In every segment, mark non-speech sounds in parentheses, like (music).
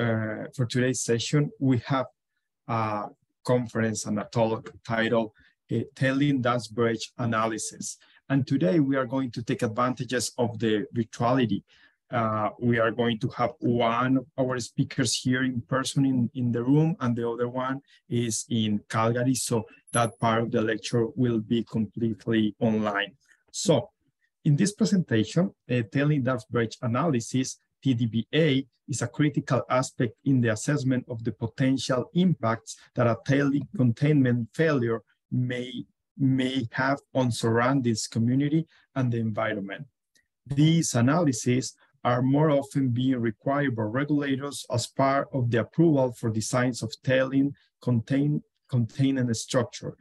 uh, for today's session, we have a conference and a talk titled uh, Tailing Dam Breach Analysis. And today we are going to take advantages of the virtuality. Uh, we are going to have one of our speakers here in person in, in the room and the other one is in Calgary. So that part of the lecture will be completely online. So in this presentation, uh, Tailing Dam Breach Analysis, TDBA, is a critical aspect in the assessment of the potential impacts that a tailing containment failure may, may have on surroundings community and the environment. These analyses are more often being required by regulators as part of the approval for designs of tailing contain, containment structure.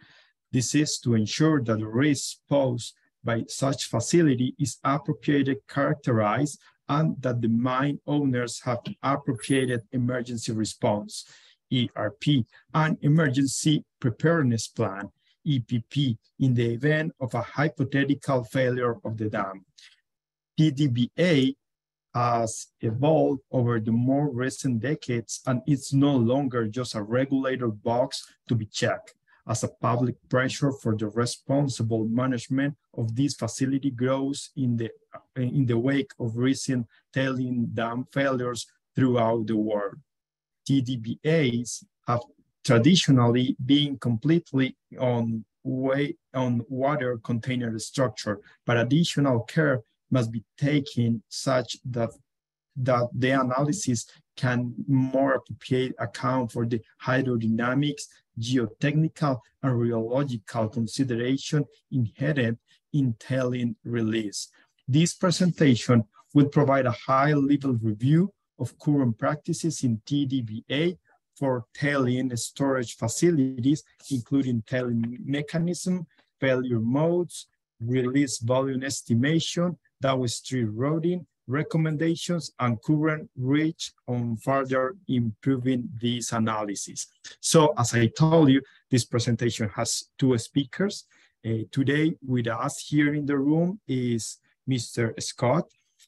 This is to ensure that the risk posed by such facility is appropriately characterized and that the mine owners have appropriated emergency response, ERP, and emergency preparedness plan, EPP, in the event of a hypothetical failure of the dam. TDBA has evolved over the more recent decades, and it's no longer just a regulator box to be checked as a public pressure for the responsible management of this facility grows in the, in the wake of recent tailing dam failures throughout the world. TDBAs have traditionally been completely on way on water container structure, but additional care must be taken such that that the analysis can more appropriate account for the hydrodynamics, geotechnical, and rheological consideration inherent in tailing release. This presentation will provide a high-level review of current practices in TDBA for tailing storage facilities, including tailing mechanism, failure modes, release volume estimation, downstream routing, recommendations and current reach on further improving this analysis. So as I told you, this presentation has two speakers. Uh, today with us here in the room is Mr. Scott.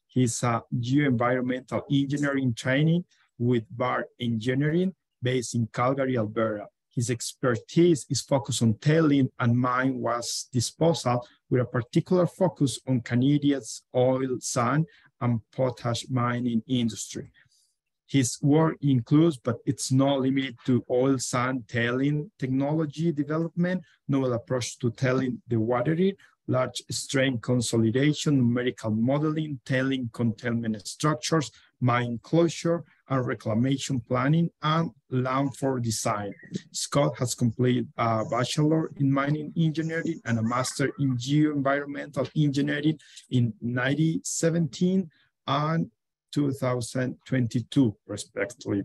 He's a geoenvironmental engineering training with Barr Engineering based in Calgary, Alberta. His expertise is focused on tailing and mine waste disposal with a particular focus on Canadia's oil sand and potash mining industry. His work includes, but it's not limited to oil sand tailing technology development, novel approach to tailing dewatering, large strain consolidation, numerical modeling, tailing containment structures, mine closure, and reclamation planning, and landform design. Scott has completed a bachelor in mining engineering and a master in geoenvironmental engineering in 1917 and 2022, respectively,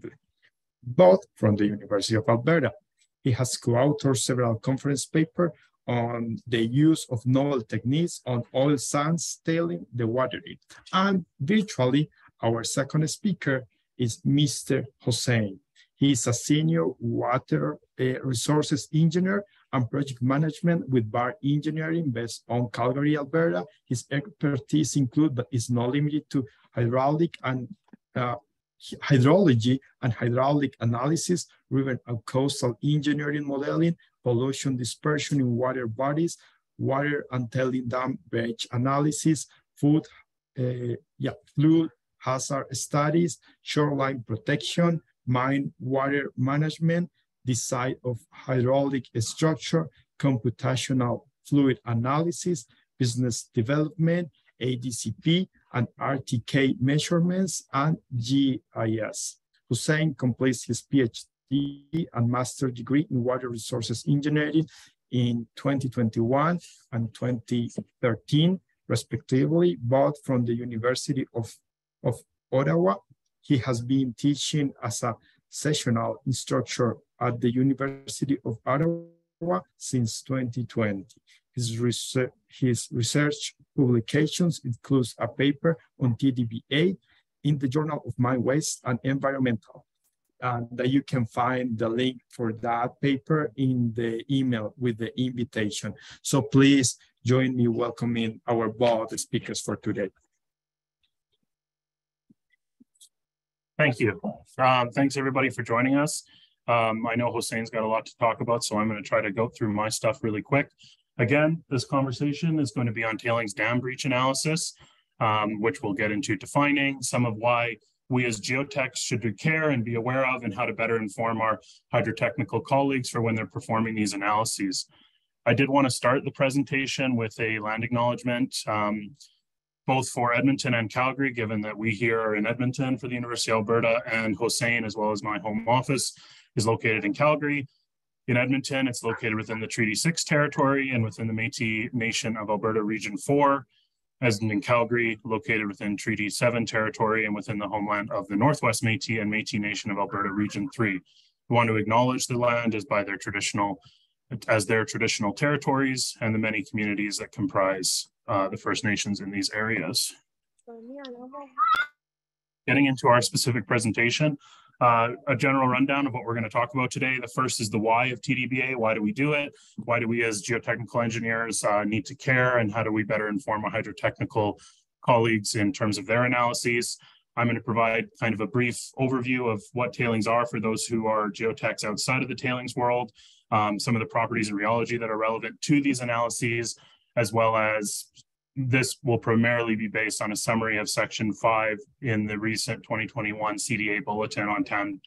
both from the University of Alberta. He has co-authored several conference papers on the use of novel techniques on oil sands tailing the water. And virtually, our second speaker is Mr. Hossein. He is a senior water uh, resources engineer and project management with Barr Engineering based on Calgary, Alberta. His expertise include, but is not limited to hydraulic and uh, hydrology and hydraulic analysis, river and coastal engineering modeling, pollution dispersion in water bodies, water and tailing dam breach analysis, food, uh, yeah, fluid hazard studies, shoreline protection, mine water management, design of hydraulic structure, computational fluid analysis, business development, ADCP, and RTK measurements, and GIS. Hossein completes his PhD and master degree in water resources engineering in 2021 and 2013, respectively, both from the University of of Ottawa. He has been teaching as a sessional instructor at the University of Ottawa since 2020. His research, his research publications includes a paper on TDBA in the Journal of Mine Waste and Environmental. And that you can find the link for that paper in the email with the invitation. So please join me welcoming our board speakers for today. Thank you. Um, thanks everybody for joining us. Um, I know Hossein's got a lot to talk about, so I'm going to try to go through my stuff really quick. Again, this conversation is going to be on tailings dam breach analysis, um, which we'll get into defining some of why we as geotechs should care and be aware of and how to better inform our hydrotechnical colleagues for when they're performing these analyses. I did want to start the presentation with a land acknowledgement, um, both for Edmonton and Calgary, given that we here are in Edmonton for the University of Alberta and Hossein, as well as my home office, is located in Calgary. In Edmonton, it's located within the Treaty 6 territory and within the Métis Nation of Alberta Region 4, as in Calgary, located within Treaty 7 territory and within the homeland of the Northwest Métis and Métis Nation of Alberta Region 3. We want to acknowledge the land as by their traditional as their traditional territories and the many communities that comprise uh, the First Nations in these areas. Getting into our specific presentation, uh, a general rundown of what we're going to talk about today. The first is the why of TDBA. Why do we do it? Why do we as geotechnical engineers uh, need to care? And how do we better inform our hydrotechnical colleagues in terms of their analyses? I'm going to provide kind of a brief overview of what tailings are for those who are geotechs outside of the tailings world, um, some of the properties and rheology that are relevant to these analyses, as well as this will primarily be based on a summary of section five in the recent 2021 CDA bulletin on tam,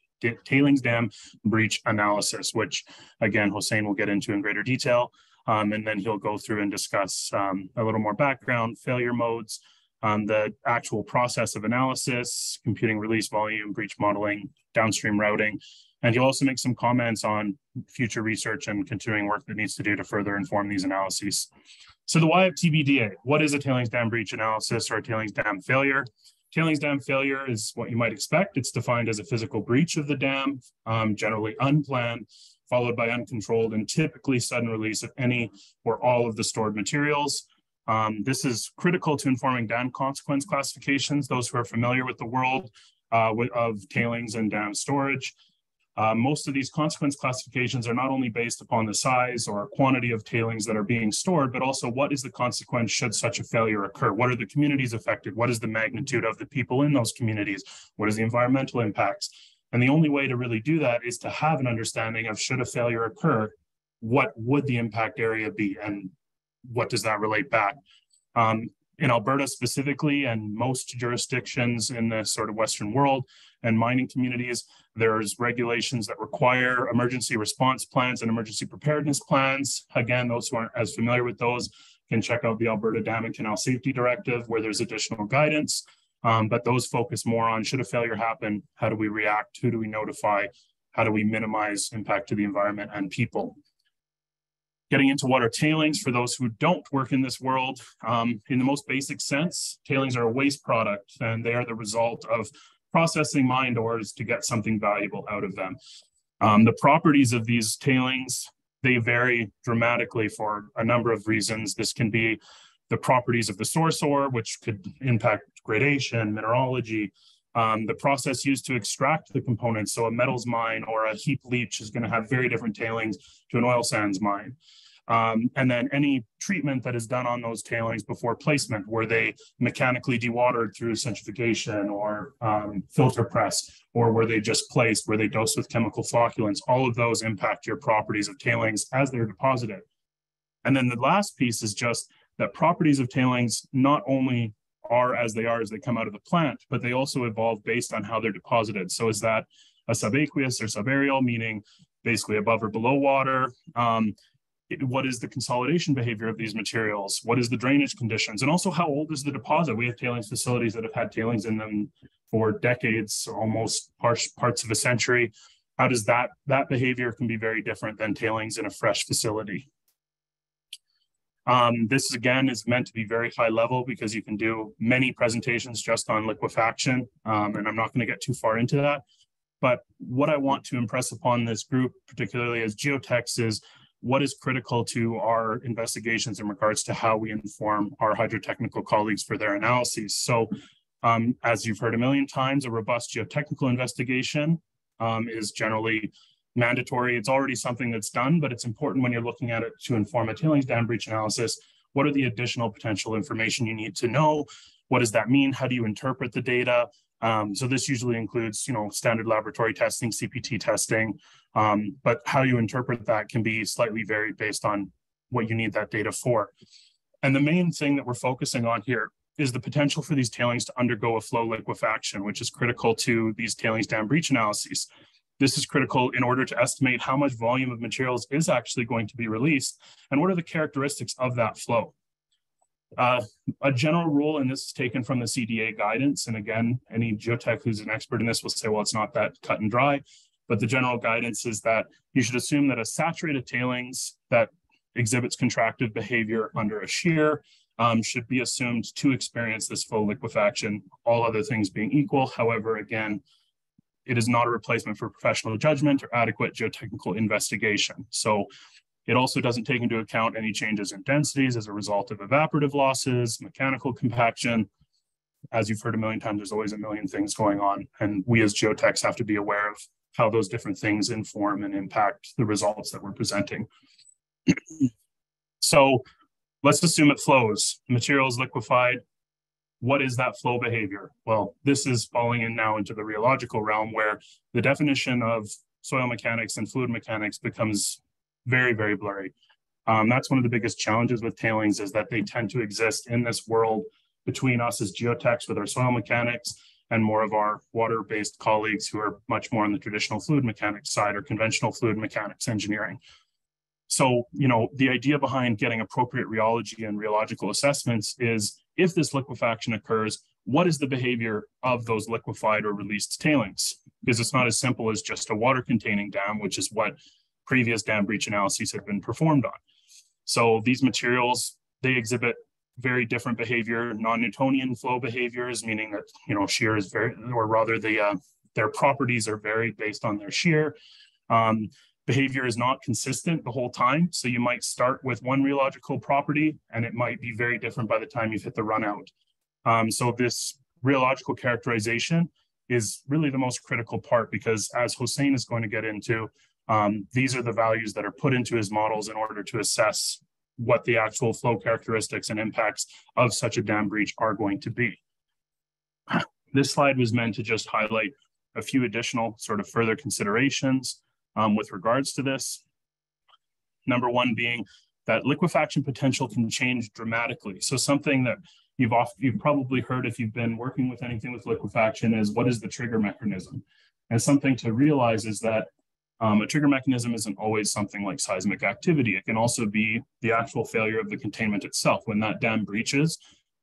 tailings dam breach analysis, which again, Hossein will get into in greater detail. Um, and then he'll go through and discuss um, a little more background, failure modes, um, the actual process of analysis, computing release volume, breach modeling, downstream routing. And he'll also make some comments on future research and continuing work that needs to do to further inform these analyses. So the why of TBDA, what is a tailings dam breach analysis or a tailings dam failure? Tailings dam failure is what you might expect. It's defined as a physical breach of the dam, um, generally unplanned, followed by uncontrolled and typically sudden release of any or all of the stored materials. Um, this is critical to informing dam consequence classifications, those who are familiar with the world uh, of tailings and dam storage. Uh, most of these consequence classifications are not only based upon the size or quantity of tailings that are being stored, but also what is the consequence should such a failure occur? What are the communities affected? What is the magnitude of the people in those communities? What is the environmental impacts? And the only way to really do that is to have an understanding of should a failure occur, what would the impact area be and what does that relate back? Um, in Alberta specifically, and most jurisdictions in the sort of Western world and mining communities, there's regulations that require emergency response plans and emergency preparedness plans. Again, those who aren't as familiar with those can check out the Alberta Dam and Canal Safety Directive, where there's additional guidance. Um, but those focus more on should a failure happen, how do we react, who do we notify, how do we minimize impact to the environment and people getting into what are tailings for those who don't work in this world. Um, in the most basic sense, tailings are a waste product and they are the result of processing mined ores to get something valuable out of them. Um, the properties of these tailings, they vary dramatically for a number of reasons. This can be the properties of the source ore, which could impact gradation, mineralogy, um, the process used to extract the components. So a metals mine or a heap leach is going to have very different tailings to an oil sands mine. Um, and then any treatment that is done on those tailings before placement, where they mechanically dewatered through centrifugation or um, filter press, or where they just placed, where they dose with chemical flocculants, all of those impact your properties of tailings as they're deposited. And then the last piece is just that properties of tailings not only are as they are as they come out of the plant, but they also evolve based on how they're deposited. So is that a subaqueous or subaerial, meaning basically above or below water? Um, it, what is the consolidation behavior of these materials? What is the drainage conditions? And also how old is the deposit? We have tailings facilities that have had tailings in them for decades, almost parts, parts of a century. How does that, that behavior can be very different than tailings in a fresh facility. Um, this again is meant to be very high level because you can do many presentations just on liquefaction, um, and I'm not going to get too far into that. But what I want to impress upon this group, particularly as geotechs, is what is critical to our investigations in regards to how we inform our hydrotechnical colleagues for their analyses. So um, as you've heard a million times, a robust geotechnical investigation um, is generally mandatory. It's already something that's done, but it's important when you're looking at it to inform a tailings dam breach analysis. What are the additional potential information you need to know? What does that mean? How do you interpret the data? Um, so this usually includes, you know, standard laboratory testing, CPT testing, um, but how you interpret that can be slightly varied based on what you need that data for. And the main thing that we're focusing on here is the potential for these tailings to undergo a flow liquefaction, which is critical to these tailings dam breach analyses. This is critical in order to estimate how much volume of materials is actually going to be released and what are the characteristics of that flow. Uh, a general rule, and this is taken from the CDA guidance, and again, any geotech who's an expert in this will say, well, it's not that cut and dry, but the general guidance is that you should assume that a saturated tailings that exhibits contractive behavior under a shear um, should be assumed to experience this full liquefaction, all other things being equal. However, again, it is not a replacement for professional judgment or adequate geotechnical investigation. So it also doesn't take into account any changes in densities as a result of evaporative losses, mechanical compaction. As you've heard a million times, there's always a million things going on. And we as geotechs have to be aware of how those different things inform and impact the results that we're presenting. (clears throat) so let's assume it flows. Material is liquefied. What is that flow behavior? Well, this is falling in now into the rheological realm where the definition of soil mechanics and fluid mechanics becomes very, very blurry. Um, that's one of the biggest challenges with tailings is that they tend to exist in this world between us as geotechs with our soil mechanics and more of our water-based colleagues who are much more on the traditional fluid mechanics side or conventional fluid mechanics engineering. So, you know, the idea behind getting appropriate rheology and rheological assessments is if this liquefaction occurs, what is the behavior of those liquefied or released tailings? Because it's not as simple as just a water containing dam, which is what previous dam breach analyses have been performed on. So these materials, they exhibit very different behavior, non-Newtonian flow behaviors, meaning that, you know, shear is very, or rather the, uh, their properties are varied based on their shear. Um, behavior is not consistent the whole time. So you might start with one rheological property and it might be very different by the time you've hit the run out. Um, so this rheological characterization is really the most critical part because as Hossein is going to get into, um, these are the values that are put into his models in order to assess what the actual flow characteristics and impacts of such a dam breach are going to be. This slide was meant to just highlight a few additional sort of further considerations um, with regards to this. Number one being that liquefaction potential can change dramatically. So something that you've oft, you've probably heard if you've been working with anything with liquefaction is what is the trigger mechanism? And something to realize is that um, a trigger mechanism isn't always something like seismic activity. It can also be the actual failure of the containment itself. When that dam breaches,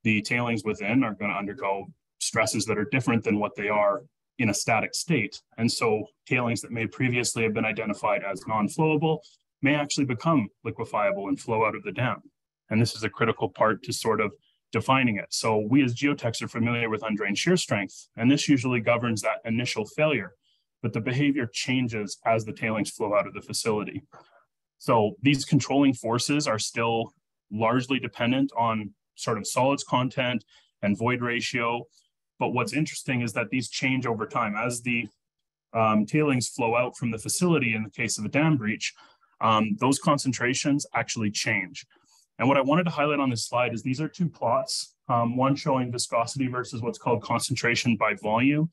the tailings within are going to undergo stresses that are different than what they are in a static state. And so tailings that may previously have been identified as non-flowable may actually become liquefiable and flow out of the dam. And this is a critical part to sort of defining it. So we as geotechs are familiar with undrained shear strength, and this usually governs that initial failure, but the behavior changes as the tailings flow out of the facility. So these controlling forces are still largely dependent on sort of solids content and void ratio, but what's interesting is that these change over time as the um, tailings flow out from the facility in the case of a dam breach, um, those concentrations actually change. And what I wanted to highlight on this slide is these are two plots, um, one showing viscosity versus what's called concentration by volume.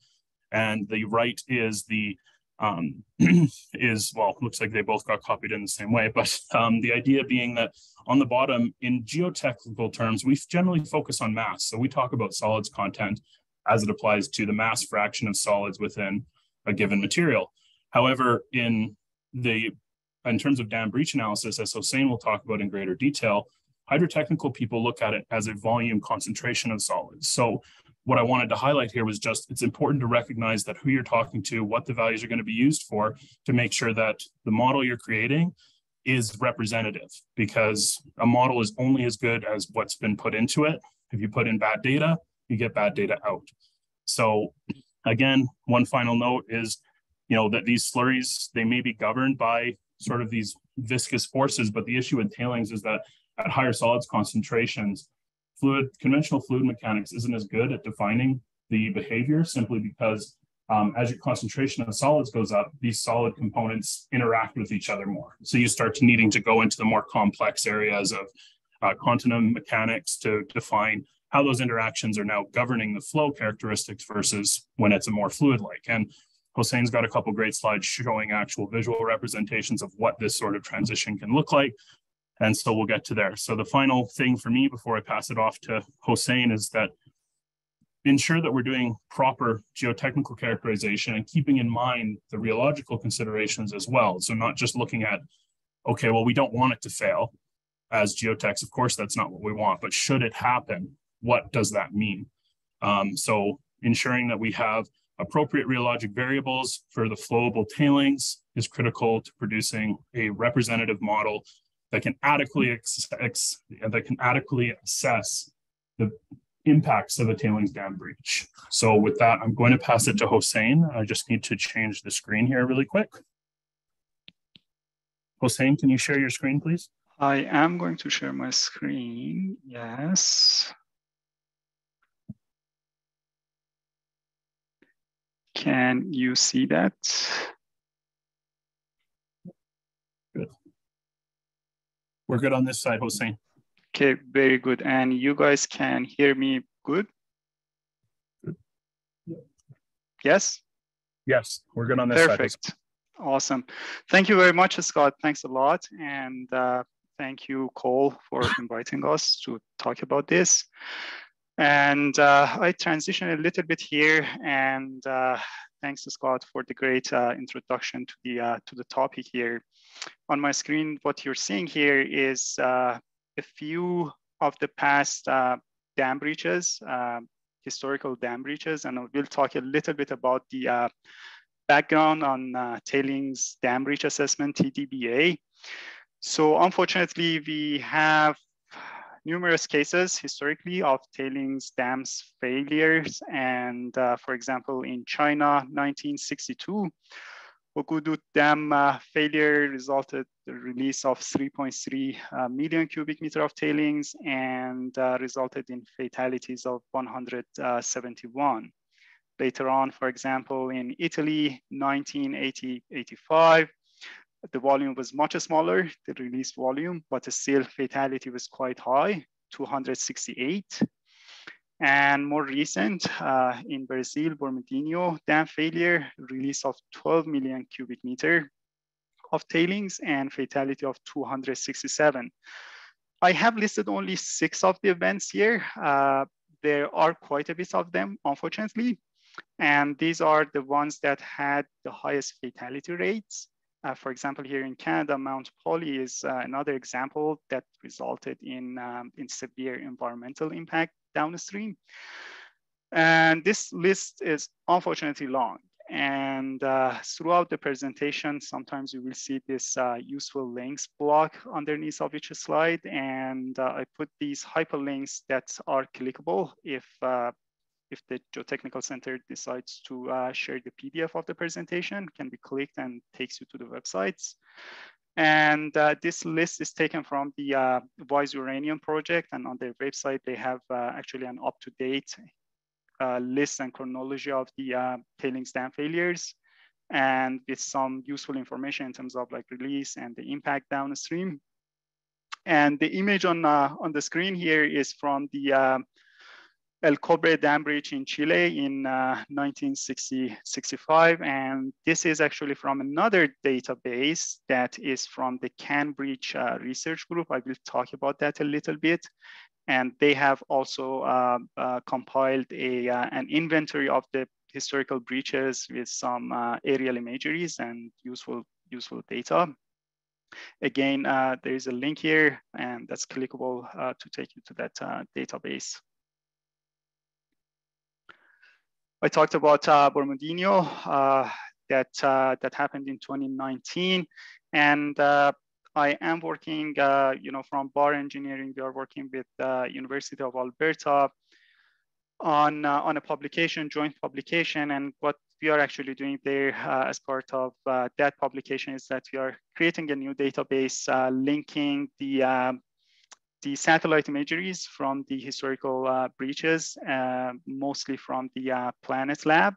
And the right is the um, (clears throat) is, well, looks like they both got copied in the same way, but um, the idea being that on the bottom, in geotechnical terms, we generally focus on mass. So we talk about solids content, as it applies to the mass fraction of solids within a given material. However, in the in terms of dam breach analysis, as Hossein will talk about in greater detail, hydrotechnical people look at it as a volume concentration of solids. So what I wanted to highlight here was just it's important to recognize that who you're talking to, what the values are going to be used for to make sure that the model you're creating is representative because a model is only as good as what's been put into it. If you put in bad data, you get bad data out. So again, one final note is, you know, that these slurries, they may be governed by sort of these viscous forces, but the issue with tailings is that at higher solids concentrations, fluid, conventional fluid mechanics isn't as good at defining the behavior simply because um, as your concentration of solids goes up, these solid components interact with each other more. So you start to needing to go into the more complex areas of uh, continuum mechanics to define how those interactions are now governing the flow characteristics versus when it's a more fluid-like. And Hossein's got a couple great slides showing actual visual representations of what this sort of transition can look like. And so we'll get to there. So the final thing for me before I pass it off to Hossein is that ensure that we're doing proper geotechnical characterization and keeping in mind the rheological considerations as well. So not just looking at, okay, well, we don't want it to fail as geotechs. Of course, that's not what we want, but should it happen, what does that mean? Um, so ensuring that we have appropriate rheologic variables for the flowable tailings is critical to producing a representative model that can adequately that can adequately assess the impacts of a tailings dam breach. So with that, I'm going to pass it to Hossein. I just need to change the screen here really quick. Hossein, can you share your screen, please? I am going to share my screen, yes. Can you see that? Good. We're good on this side, Hossein. Okay, very good. And you guys can hear me good? Good. Yes? Yes, we're good on this Perfect. Side. Perfect. Awesome. Thank you very much, Scott. Thanks a lot. And uh, thank you, Cole, for inviting us to talk about this. And uh, I transition a little bit here and uh, thanks to Scott for the great uh, introduction to the, uh, to the topic here. On my screen, what you're seeing here is uh, a few of the past uh, dam breaches, historical dam breaches, and we'll talk a little bit about the background on tailings dam breach assessment, TDBA. So unfortunately, we have numerous cases historically of tailings dams failures. And uh, for example, in China, 1962, Huogudu Dam uh, failure resulted the release of 3.3 uh, million cubic meter of tailings and uh, resulted in fatalities of 171. Later on, for example, in Italy, 1985, the volume was much smaller, the released volume, but the still fatality was quite high, 268. And more recent, uh, in Brazil, Brumadinho dam failure, release of 12 million cubic meter of tailings and fatality of 267. I have listed only six of the events here. Uh, there are quite a bit of them, unfortunately. And these are the ones that had the highest fatality rates. Uh, for example, here in Canada, Mount Polley is uh, another example that resulted in, um, in severe environmental impact downstream. And this list is unfortunately long. And uh, throughout the presentation, sometimes you will see this uh, useful links block underneath of each slide. And uh, I put these hyperlinks that are clickable if uh, if the Geotechnical Center decides to uh, share the PDF of the presentation, can be clicked and takes you to the websites. And uh, this list is taken from the uh, WISE Uranium project and on their website, they have uh, actually an up-to-date uh, list and chronology of the uh, tailings dam failures and with some useful information in terms of like release and the impact downstream. And the image on, uh, on the screen here is from the El Cobre dam breach in Chile in uh, 1965. And this is actually from another database that is from the CanBreach uh, research group. I will talk about that a little bit. And they have also uh, uh compiled a, uh, an inventory of the historical breaches with some uh, aerial imageries and useful, useful data. Again, there is a link here and that's clickable to take you to that database. I talked about uh, Brumadinho uh, that, uh, that happened in 2019. And uh, I am working, uh, you know, from Barr Engineering, we are working with the University of Alberta on, uh, on a publication, joint publication. And what we are actually doing there as part of that publication is that we are creating a new database linking the um, the satellite imageries from the historical uh, breaches, uh, mostly from the uh, Planet Lab.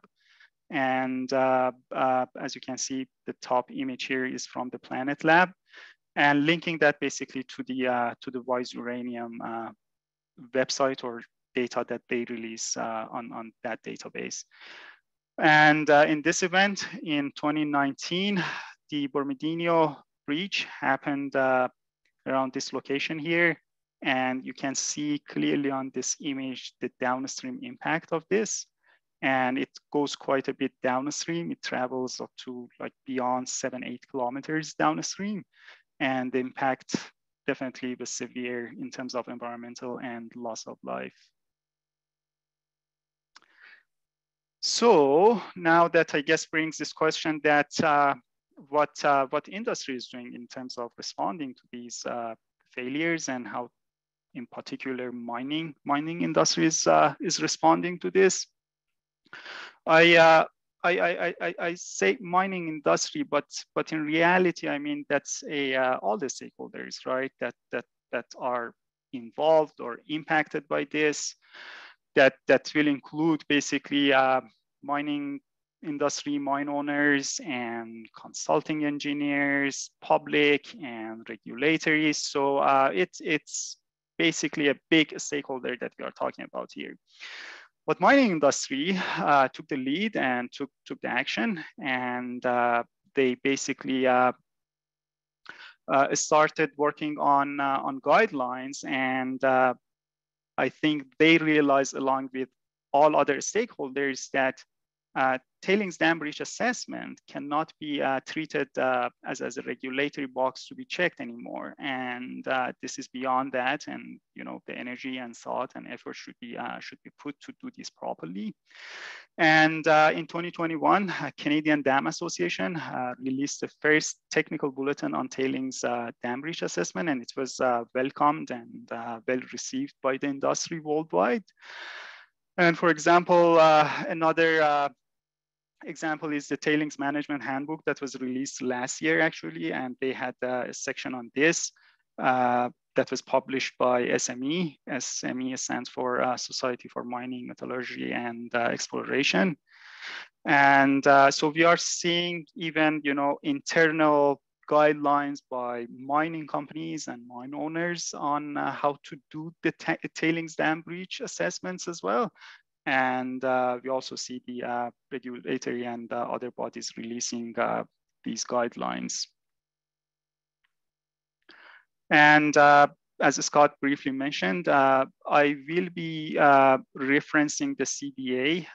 And uh, uh, as you can see, the top image here is from the Planet Lab and linking that basically to the, uh, to the WISE Uranium website or data that they release uh, on, on that database. And uh, in this event in 2019, the Brumadinho breach happened uh, around this location here. And you can see clearly on this image the downstream impact of this. And it goes quite a bit downstream. It travels up to like beyond seven, eight kilometers downstream. And the impact definitely was severe in terms of environmental and loss of life. So now that I guess brings this question that uh, what uh, what industry is doing in terms of responding to these uh, failures and how in particular mining mining industries uh, is responding to this. I, uh, I, I, I, I, say mining industry, but but in reality, I mean that's a uh, all the stakeholders, right? That that that are involved or impacted by this. That that will include basically uh, mining industry, mine owners, and consulting engineers, public and regulatory. So uh, it's it's basically a big stakeholder that we are talking about here. But mining industry uh, took the lead and took, took the action and uh, they basically uh, uh started working on, uh, on guidelines and I think they realized along with all other stakeholders that uh, tailings dam breach assessment cannot be uh, treated uh, as, as a regulatory box to be checked anymore. And uh, this is beyond that. And you know the energy and thought and effort should be uh, should be put to do this properly. And uh, in 2021, Canadian Dam Association released the first technical bulletin on tailings dam breach assessment, and it was welcomed and well received by the industry worldwide. And for example, uh, another uh, example is the tailings management handbook that was released last year actually, and they had uh, a section on this uh, that was published by SME. SME stands for uh, Society for Mining, Metallurgy, and uh, Exploration. And so we are seeing even, you know, internal guidelines by mining companies and mine owners on uh, how to do the tailings dam breach assessments as well. And uh, we also see the uh, regulatory and uh, other bodies releasing uh, these guidelines. And uh, as Scott briefly mentioned, I will be referencing the CDA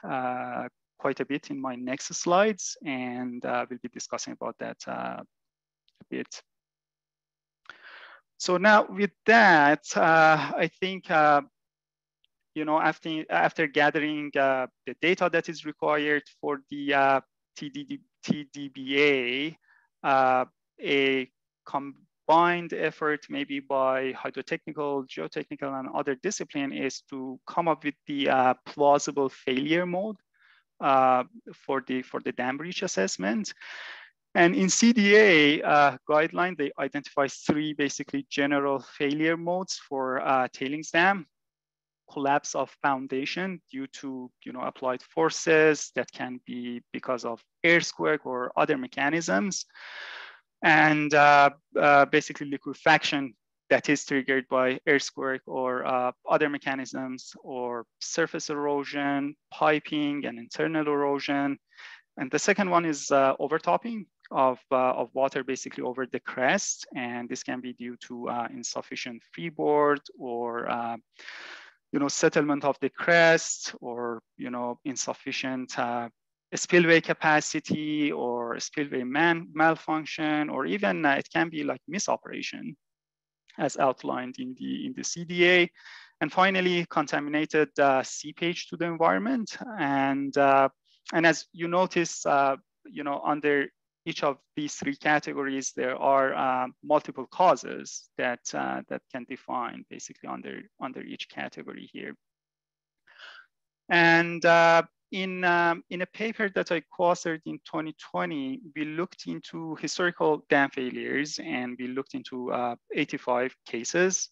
quite a bit in my next slides, and we'll be discussing about that a bit. So now with that, uh, I think, uh, you know, after, after gathering uh, the data that is required for the uh, TDD, TDBA, uh, a combined effort maybe by hydrotechnical, geotechnical, and other discipline is to come up with the uh, plausible failure mode for the for the dam breach assessment. And in CDA uh, guideline, they identify three basically general failure modes for uh, tailings dam. Collapse of foundation due to you know applied forces that can be because of earthquake or other mechanisms. And uh, uh basically liquefaction that is triggered by earthquake or uh, other mechanisms or surface erosion, piping and internal erosion. And the second one is uh, overtopping, of, uh, of water basically over the crest. And this can be due to uh, insufficient freeboard or you know, settlement of the crest or you know, insufficient uh, spillway capacity or spillway man malfunction, or even uh, it can be like misoperation as outlined in the, in the CDA. And finally, contaminated uh, seepage to the environment. And, uh, and as you notice, uh, you know, under each of these three categories, there are um, multiple causes that, uh, that can define basically under, under each category here. And uh, in, um, in a paper that I co-authored in 2020, we looked into historical dam failures and we looked into uh, 85 cases.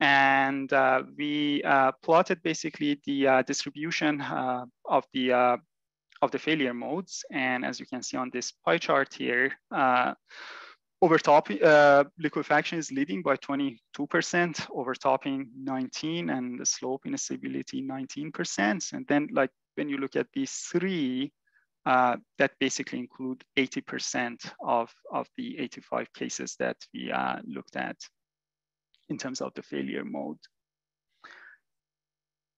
And uh, we uh, plotted basically the uh, distribution uh, of the of the failure modes. And as you can see on this pie chart here, uh, overtopping, uh, liquefaction is leading by 22%, overtopping 19, and the slope instability 19%. And then like when you look at these three, uh, that basically include 80% of, of the 85 cases that we uh, looked at in terms of the failure mode.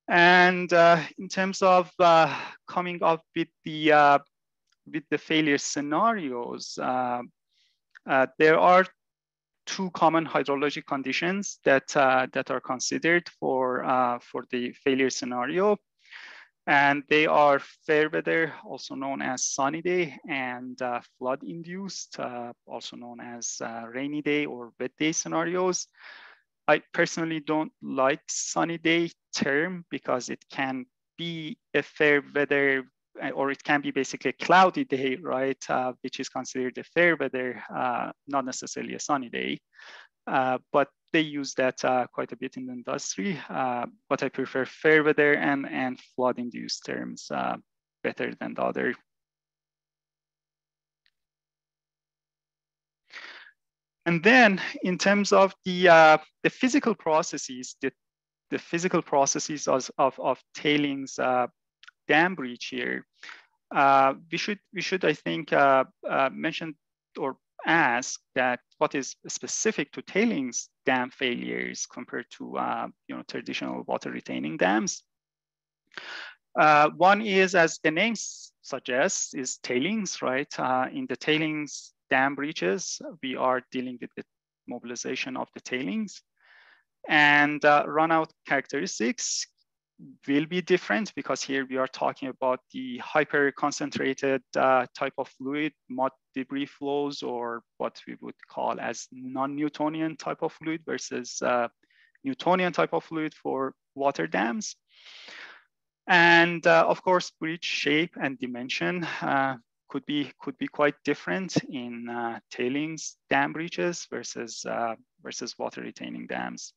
And uh, in terms of uh, coming up with the uh, with the failure scenarios, uh, uh, there are two common hydrologic conditions that uh, that are considered for for the failure scenario, and they are fair weather, also known as sunny day, and flood induced, also known as rainy day or wet day scenarios. I personally don't like sunny day term because it can be a fair weather uh, or it can be basically a cloudy day, right? Uh, which is considered a fair weather, uh, not necessarily a sunny day. Uh, but they use that uh, quite a bit in the industry. Uh, but I prefer fair weather and, and flood induced terms better than the other And then in terms of the, uh, the physical processes, the, the physical processes of, of, of tailings uh, dam breach here, uh, we should, we should I think, uh, uh, mention or ask that what is specific to tailings dam failures compared to uh, you know, traditional water retaining dams. one is, as the name suggests, is tailings, right? in the tailings dam breaches, we are dealing with the mobilization of the tailings. And uh, runout characteristics will be different because here we are talking about the hyper concentrated uh, type of fluid, mud debris flows, or what we would call as non-Newtonian type of fluid versus uh, Newtonian type of fluid for water dams. And uh, of course, breach shape and dimension. Could be could be quite different in uh, tailings dam breaches versus uh, versus water retaining dams.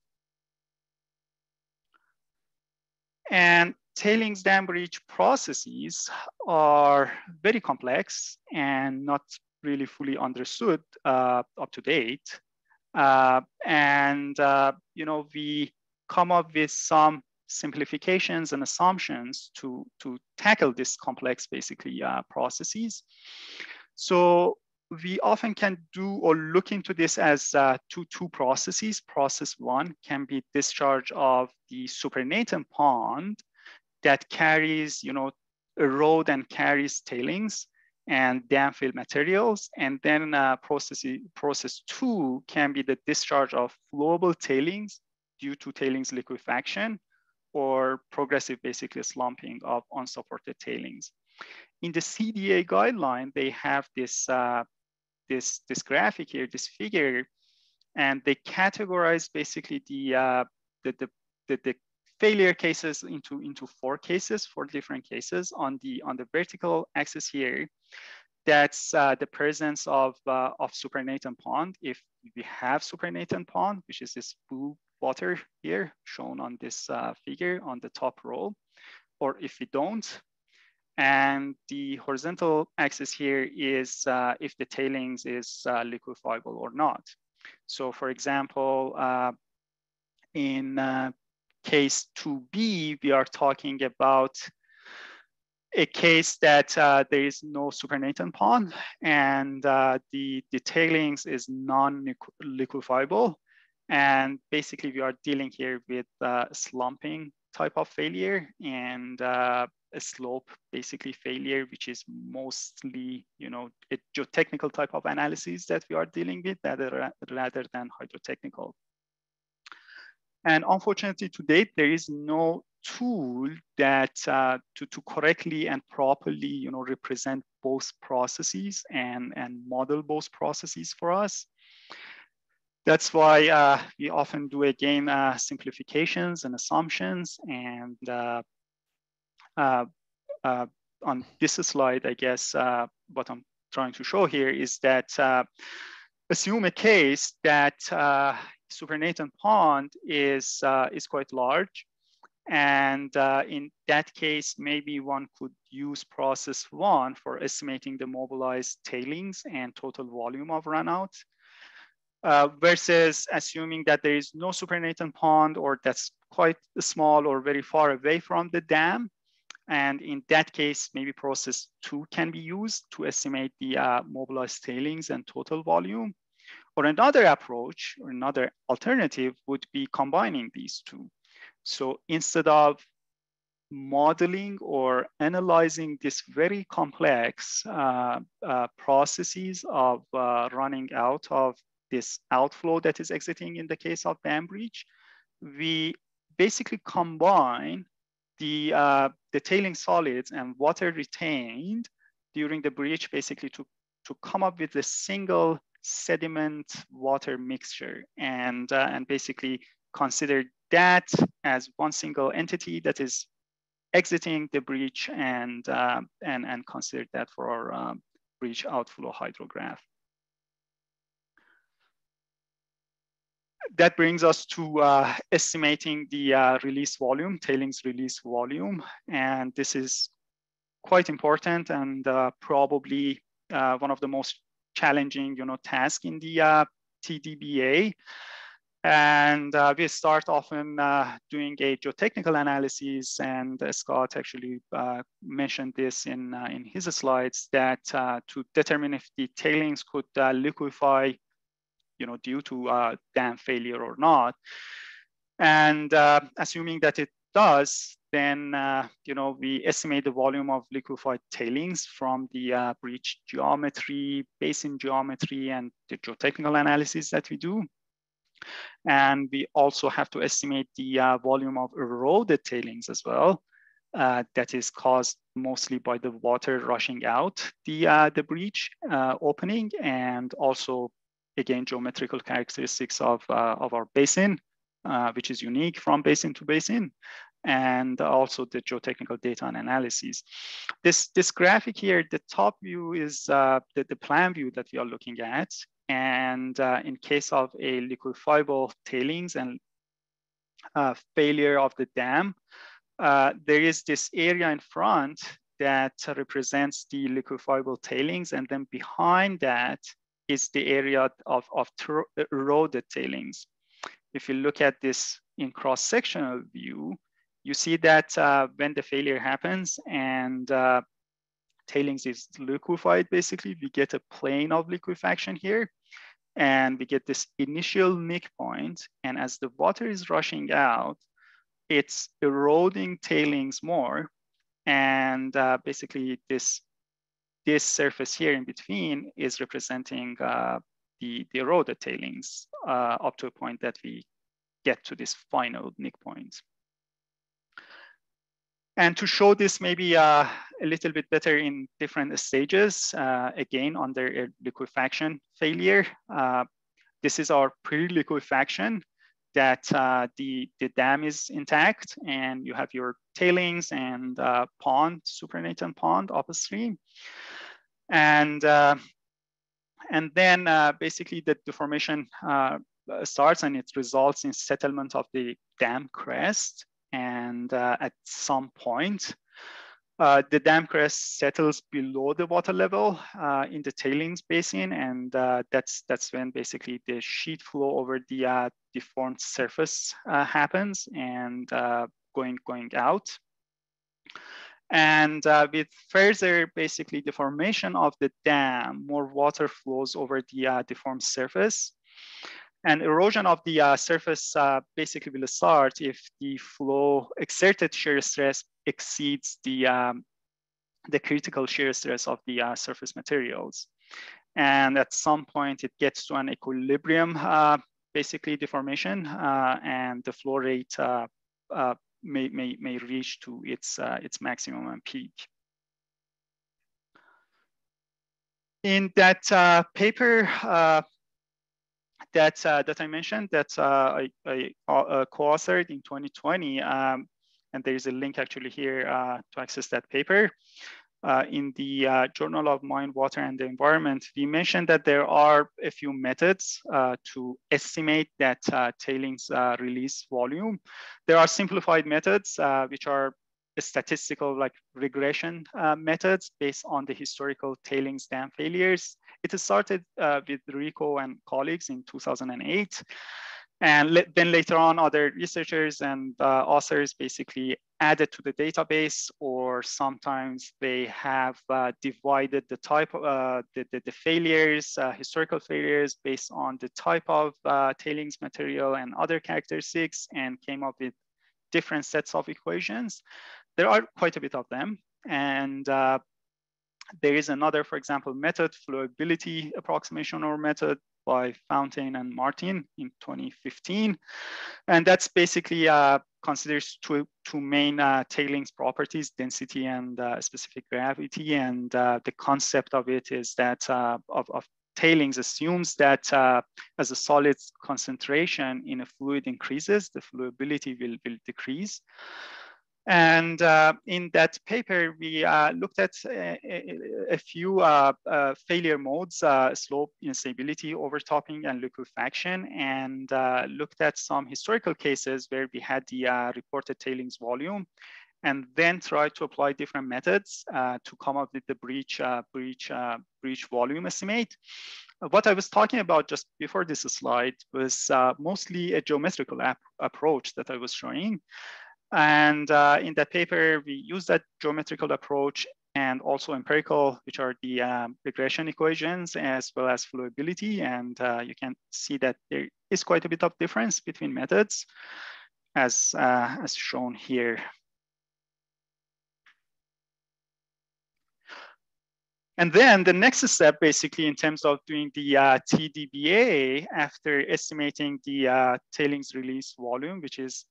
And tailings dam breach processes are very complex and not really fully understood uh, up to date. Uh, and uh, you know we come up with some simplifications and assumptions to, to tackle this complex, basically, uh, processes. So we often can do or look into this as uh, two, two processes. Process one can be discharge of the supernatant pond that carries, you know, a road and carries tailings and dam fill materials. And then uh, process, process two can be the discharge of flowable tailings due to tailings liquefaction or progressive basically slumping of unsupported tailings. In the CDA guideline, they have this, uh, this, this graphic here, this figure, and they categorize basically the, uh, the, the, the, the failure cases into, into four cases, four different cases. On the, on the vertical axis here, that's uh, the presence of, uh, of supernatant pond. If we have supernatant pond, which is this blue water here shown on this uh, figure on the top row, or if we don't. And the horizontal axis here is uh, if the tailings is uh, liquefiable or not. So for example, uh, in uh, case 2B, we are talking about a case that uh, there is no supernatant pond and uh, the, the tailings is non-liquefiable. And basically we are dealing here with uh, slumping type of failure and uh, a slope basically failure, which is mostly, you know, a geotechnical type of analysis that we are dealing with rather, rather than hydrotechnical. And unfortunately to date, there is no tool that uh, to, to correctly and properly, you know, represent both processes and, and model both processes for us. That's why uh, we often do again uh, simplifications and assumptions. And uh, uh, uh, on this slide, I guess what I'm trying to show here is that assume a case that supernatant pond is, is quite large. And uh, in that case, maybe one could use process one for estimating the mobilized tailings and total volume of runout. Uh, versus assuming that there is no supernatant pond or that's quite small or very far away from the dam. And in that case, maybe process two can be used to estimate the uh, mobilized tailings and total volume. Or another approach or another alternative would be combining these two. So instead of modeling or analyzing this very complex uh, uh, processes of uh, running out of this outflow that is exiting in the case of dam breach, we basically combine the, uh, the tailing solids and water retained during the breach basically to, to come up with a single sediment water mixture and, uh, and basically consider that as one single entity that is exiting the breach and, uh, and, and consider that for our um, breach outflow hydrograph. That brings us to uh, estimating the uh, release volume, tailings release volume. And this is quite important and uh, probably uh, one of the most challenging you know, tasks in the uh, TDBA. And uh, we start often doing a geotechnical analysis and Scott actually mentioned this in, in his slides that to determine if the tailings could liquefy you know, due to uh, dam failure or not. And uh, assuming that it does, then uh, you know we estimate the volume of liquefied tailings from the uh, breach geometry, basin geometry, and the geotechnical analysis that we do. And we also have to estimate the uh, volume of eroded tailings as well. Uh, that is caused mostly by the water rushing out the uh, the breach uh, opening and also again, geometrical characteristics of, uh, of our basin, uh, which is unique from basin to basin, and also the geotechnical data and analysis. This, this graphic here, the top view is uh, the, the plan view that we are looking at. And in case of a liquefiable tailings and uh, failure of the dam, uh, there is this area in front that represents the liquefiable tailings. And then behind that is the area of, of eroded tailings. If you look at this in cross-sectional view, you see that uh, when the failure happens and uh, tailings is liquefied, basically, we get a plane of liquefaction here and we get this initial nick point. And as the water is rushing out, it's eroding tailings more. And uh, basically this this surface here in between is representing uh, the, the eroded tailings uh, up to a point that we get to this final nick point. And to show this maybe uh, a little bit better in different stages, uh, again, under a liquefaction failure, uh, this is our pre-liquefaction that uh, the, the dam is intact and you have your tailings and uh, pond, supernatant pond upstream. And, uh, and then uh, basically the deformation uh, starts and it results in settlement of the dam crest. And at some point, uh, the dam crest settles below the water level uh, in the tailings basin, and uh, that's that's when basically the sheet flow over the deformed surface happens and going going out. And with further basically deformation of the dam, more water flows over the deformed surface. And erosion of the uh, surface uh, basically will start if the flow exerted shear stress exceeds the, um, the critical shear stress of the uh, surface materials. And at some point it gets to an equilibrium, uh, basically deformation, uh, and the flow rate uh, may, may, may reach to its, its maximum and peak. In that paper, that uh, that I mentioned that uh, I, I uh, co-authored in 2020, um, and there is a link actually here uh, to access that paper. Uh, in the uh, Journal of Mine, Water and the Environment, we mentioned that there are a few methods to estimate that tailings release volume. There are simplified methods which are statistical like regression uh, methods based on the historical tailings dam failures. It started uh, with Rico and colleagues in 2008. And then later on, other researchers and uh, authors basically added to the database, or sometimes they have uh, divided the type of uh, the, the, the, failures, uh, historical failures based on the type of uh, tailings material and other characteristics and came up with different sets of equations. There are quite a bit of them. And uh, there is another, for example, method, flowability approximation or method by Fontaine and Martin in 2015. And that's basically uh, considers two, two main uh, tailings properties, density and uh, specific gravity. And uh, the concept of it is that uh, of, of tailings assumes that uh, as a solid concentration in a fluid increases, the flowability will, will decrease. And uh, in that paper, we uh, looked at a, a few uh, uh failure modes, uh, slope instability, overtopping, and liquefaction, and uh, looked at some historical cases where we had the reported tailings volume, and then tried to apply different methods to come up with the breach, breach, breach volume estimate. What I was talking about just before this slide was mostly a geometrical approach that I was showing. And uh, in that paper, we use that geometrical approach and also empirical, which are the um, regression equations as well as flowability. And uh, you can see that there is quite a bit of difference between methods as, uh, as shown here. And then the next step, basically, in terms of doing the uh, TDBA after estimating the uh, tailings release volume, which is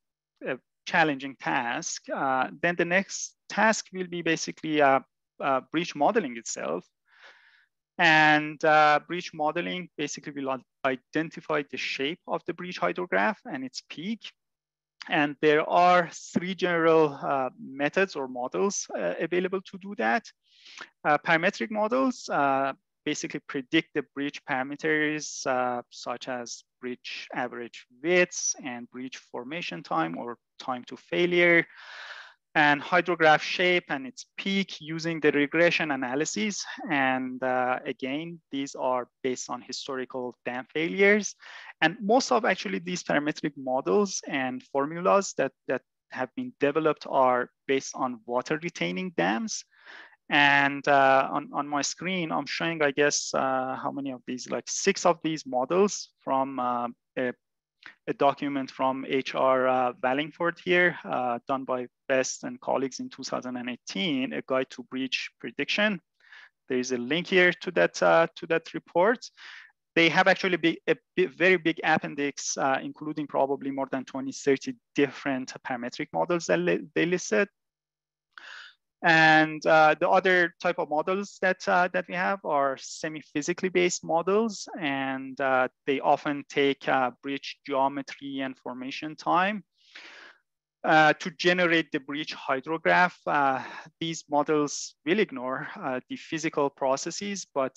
a challenging task, uh, then the next task will be basically uh, uh, breach modeling itself. And uh, breach modeling basically will identify the shape of the breach hydrograph and its peak. And there are three general uh, methods or models uh, available to do that. parametric models basically predict the breach parameters uh, such as breach average widths and breach formation time or time to failure and hydrograph shape and its peak using the regression analysis. And uh, again, these are based on historical dam failures. And most of actually these parametric models and formulas that, that have been developed are based on water retaining dams. And uh, on, on my screen, I'm showing, I guess, uh, how many of these, like six of these models from uh, a, a, document from HR uh, Wallingford here, uh, done by West and colleagues in 2018, a guide to breach prediction. There is a link here to that, uh, to that report. They have actually be a very big appendix, including probably more than 20, 30 different parametric models that they listed. And uh, the other type of models that, uh, that we have are semi-physically based models, and uh, they often take uh, breach geometry and formation time. Uh, to generate the breach hydrograph, uh, these models will ignore the physical processes, but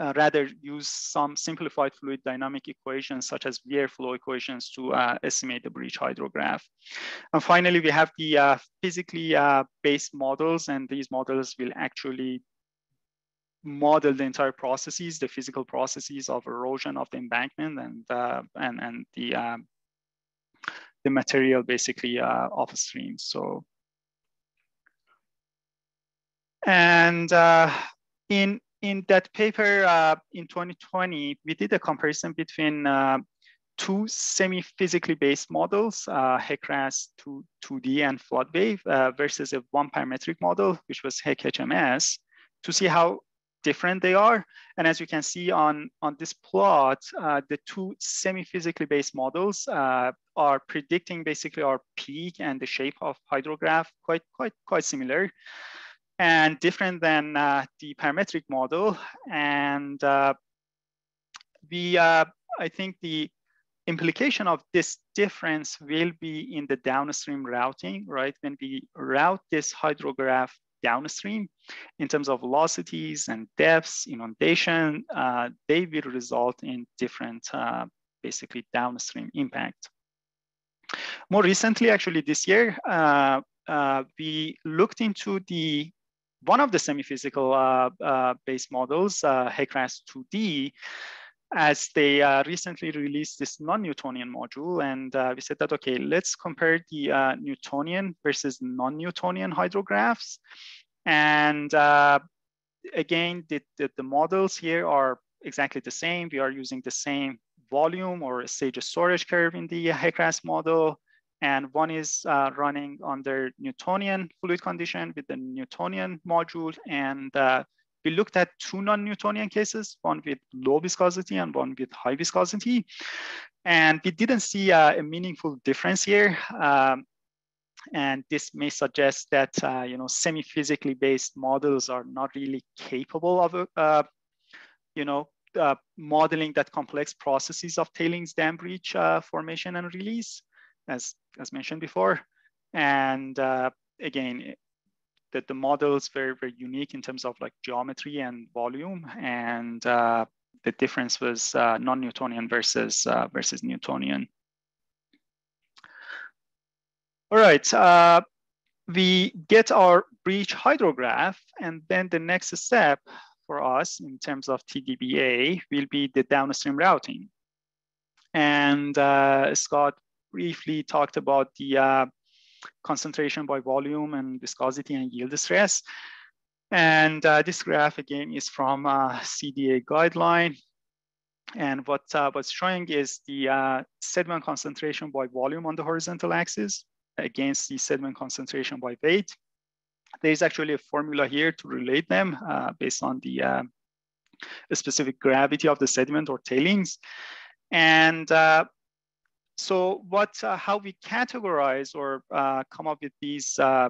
uh, rather use some simplified fluid dynamic equations such as Weir flow equations to uh, estimate the breach hydrograph. And finally, we have the uh, physically uh, based models, and these models will actually model the entire processes, the physical processes of erosion of the embankment and, uh, and, and the, um, the material basically uh, upstream. So, and in in that paper uh, in 2020, we did a comparison between uh, two semi-physically based models, uh, HEC-RAS 2, 2D and FloodWave uh, versus a one parametric model, which was HEC-HMS, to see how different they are. And as you can see on, on this plot, uh, the two semi-physically based models uh, are predicting basically our peak and the shape of hydrograph quite, quite, quite similar and different than uh, the parametric model. And uh, we, uh, I think the implication of this difference will be in the downstream routing, right? When we route this hydrograph downstream in terms of velocities and depths, inundation, uh, they will result in different, uh, basically downstream impact. More recently, actually this year, uh, uh, we looked into the one of the semi-physical uh, uh, based models, uh, HEC-RAS 2D, as they uh, recently released this non-Newtonian module. And uh, we said that, okay, let's compare the uh, Newtonian versus non-Newtonian hydrographs. And again, the, the, the, models here are exactly the same. We are using the same volume or stage storage curve in the HEC-RAS model and one is uh, running under Newtonian fluid condition with the Newtonian module. And uh, we looked at two non-Newtonian cases, one with low viscosity and one with high viscosity. And we didn't see uh, a meaningful difference here. Um, and this may suggest that uh, you know semi-physically based models are not really capable of uh, you know uh, modeling that complex processes of tailings dam breach formation and release as, as mentioned before. And uh, again, that the model is very, very unique in terms of like geometry and volume. And uh, the difference was uh, non-Newtonian versus, uh, versus Newtonian. All right, uh, we get our breach hydrograph and then the next step for us in terms of TDBA will be the downstream routing. And uh, Scott briefly talked about the uh, concentration by volume and viscosity and yield stress. And uh, this graph again is from uh, CDA guideline. And what uh, what's showing is the uh, sediment concentration by volume on the horizontal axis against the sediment concentration by weight. There's actually a formula here to relate them uh, based on the specific gravity of the sediment or tailings. And so what, uh, how we categorize or uh, come up with these uh,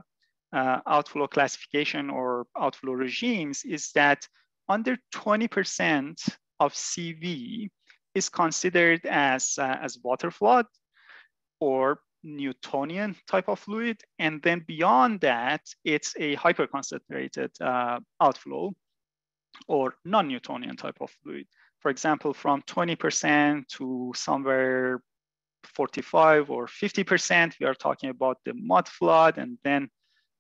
outflow classification or outflow regimes is that under 20% of CV is considered as, as water flood or Newtonian type of fluid. And then beyond that, it's a hyperconcentrated uh, outflow or non-Newtonian type of fluid. For example, from 20% to somewhere 45 or 50%, we are talking about the mud flood and then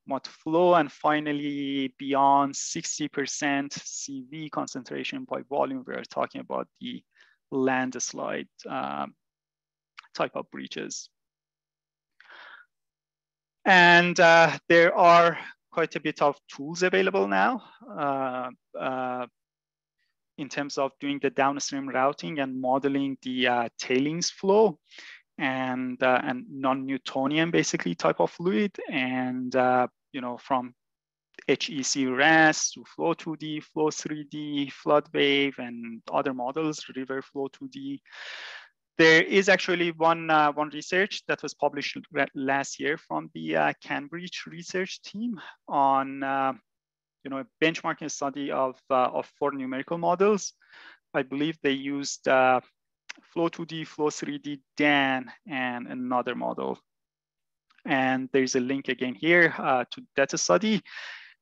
mud flow and finally beyond 60% CV concentration by volume, we are talking about the landslide um, type of breaches. And uh, there are quite a bit of tools available now. Uh, uh, in terms of doing the downstream routing and modeling the uh, tailings flow and uh, and non-Newtonian basically type of fluid and uh, you know from HEC RAS to Flow 2D, Flow 3D, Flood Wave, and other models, River Flow 2D. There is actually one, uh, one research that was published last year from the uh, CANBREACH research team on uh, you know, a benchmarking study of, uh, of four numerical models. I believe they used uh, Flow 2D, Flow 3D, DAN, and another model. And there's a link again here uh, to data study.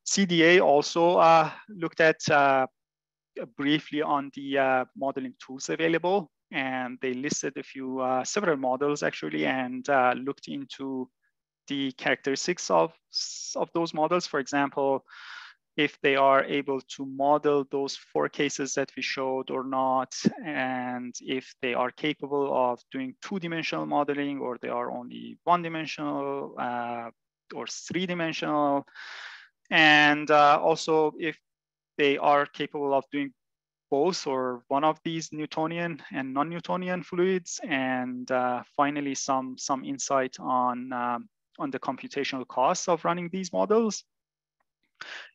CDA also uh, looked at uh, briefly on the uh, modeling tools available, and they listed a few, several models actually, and looked into the characteristics of, of those models. For example, if they are able to model those four cases that we showed or not, and if they are capable of doing two-dimensional modeling or they are only one-dimensional uh, or three-dimensional. And uh, also if they are capable of doing both or one of these Newtonian and non-Newtonian fluids. And uh, finally, some, some insight on, um, on the computational costs of running these models.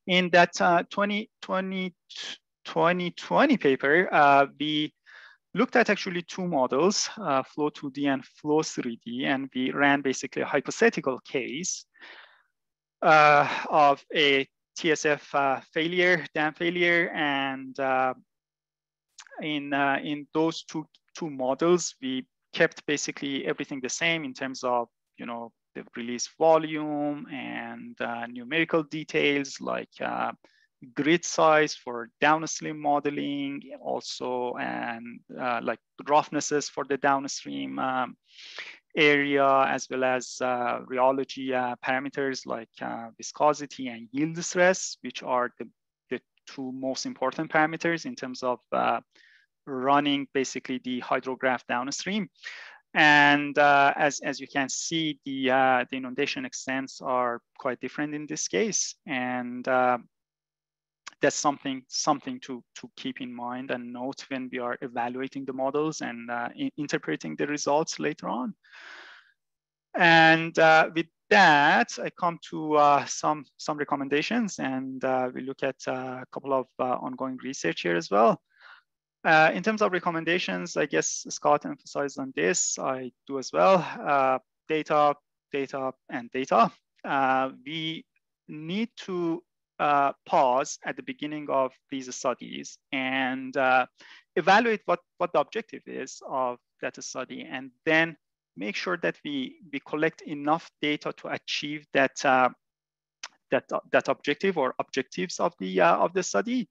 In that uh, 2020, 2020 paper, uh, we looked at actually two models, uh, Flow 2D and Flow 3D, and we ran basically a hypothetical case uh, of a TSF uh, failure, dam failure, and uh, in uh, in those two two models, we kept basically everything the same in terms of you know the release volume and uh, numerical details like uh, grid size for downstream modeling, also and uh, like roughnesses for the downstream. Um, area, as well as uh, rheology uh, parameters like uh, viscosity and yield stress, which are the, the two most important parameters in terms of running basically the hydrograph downstream. And uh, as, as you can see, the, uh, the inundation extents are quite different in this case. And uh, that's something, something to, to keep in mind and note when we are evaluating the models and uh, interpreting the results later on. And uh, with that, I come to uh, some, some recommendations and we look at a couple of ongoing research here as well. Uh, in terms of recommendations, I guess Scott emphasized on this. I do as well. Uh, data, data, and data. Uh, we need to uh, pause at the beginning of these studies and uh, evaluate what, what the objective is of that study, and then make sure that we, we collect enough data to achieve that, uh, that, that objective or objectives of the, of the study.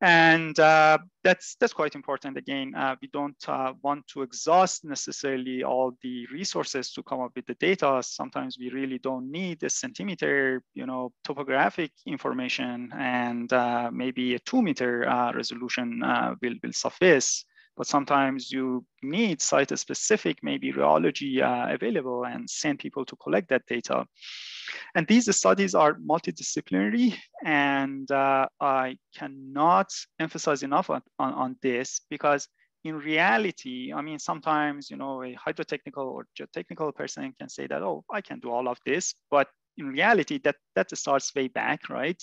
And uh, that's, that's quite important. Again, uh, we don't uh, want to exhaust necessarily all the resources to come up with the data. Sometimes we really don't need a centimeter, you know, topographic information and uh, maybe a two meter uh, resolution uh, will, will suffice but sometimes you need site specific, maybe rheology uh, available and send people to collect that data. And these studies are multidisciplinary and uh, I cannot emphasize enough on, on, on, this because in reality, I mean, sometimes, you know, a hydrotechnical or geotechnical person can say that, oh, I can do all of this, but in reality, that, that starts way back, right?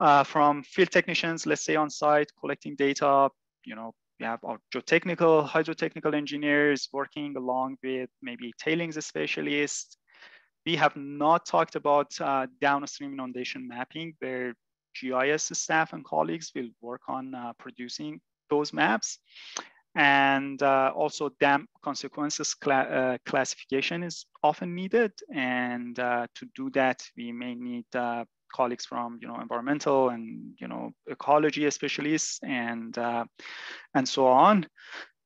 Uh, from field technicians, let's say on site, collecting data, you know, we have our geotechnical, hydrotechnical engineers working along with maybe tailings specialists. We have not talked about uh, downstream inundation mapping where GIS staff and colleagues will work on uh, producing those maps. And uh, also dam consequences uh, classification is often needed. And uh, to do that, we may need uh, colleagues from you know environmental and you know ecology specialists and uh, and so on.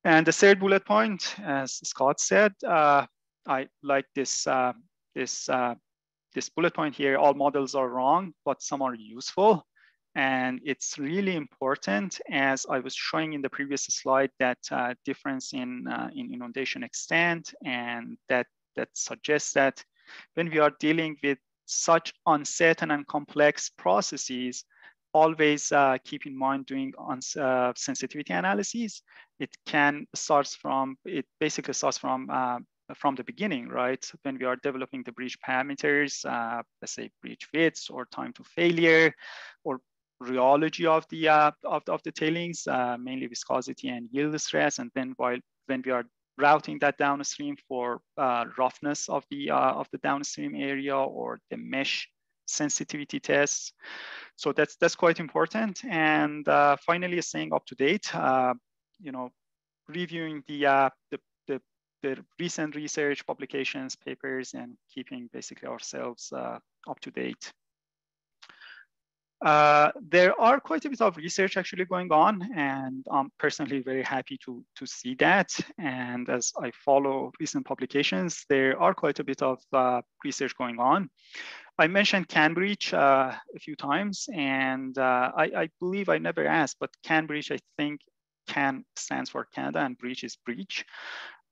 And the third bullet point, as Scott said, uh, I like this uh, this uh, this bullet point here. All models are wrong, but some are useful. And it's really important, as I was showing in the previous slide, that uh, difference in, uh, in inundation extent, and that, that suggests that when we are dealing with such uncertain and complex processes, always uh, keep in mind doing on, uh, sensitivity analyses. It can start from, it basically starts from uh, from the beginning, right? When we are developing the breach parameters, uh, let's say breach widths or time to failure or rheology of the, uh, of, of the tailings, uh, mainly viscosity and yield stress. And then while when we are routing that downstream for roughness of the of the downstream area or the mesh sensitivity tests. So that's that's quite important. And uh, finally, staying up to date. Uh, you know, reviewing the, uh, the the the recent research publications, papers, and keeping basically ourselves uh, up to date. Uh, there are quite a bit of research actually going on, and I'm personally very happy to, to see that. And as I follow recent publications, there are quite a bit of uh, research going on. I mentioned CANBREACH uh, a few times, and uh, I, I, believe I never asked, but CANBREACH, I think CAN stands for Canada and breach is breach.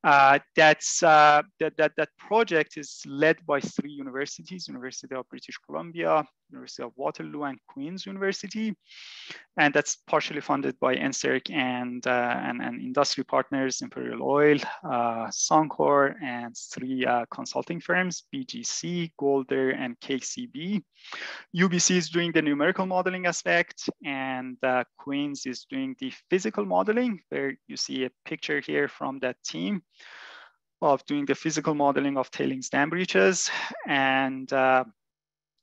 Uh, that's, uh, that, that, that project is led by three universities, University of British Columbia, University of Waterloo and Queen's University. And that's partially funded by NSERC and, uh, and, and, industry partners, Imperial Oil, uh, Suncor, and three uh, consulting firms, BGC, Golder, and KCB. UBC is doing the numerical modeling aspect, and uh, Queen's is doing the physical modeling, where you see a picture here from that team of doing the physical modeling of tailings dam breaches. And uh,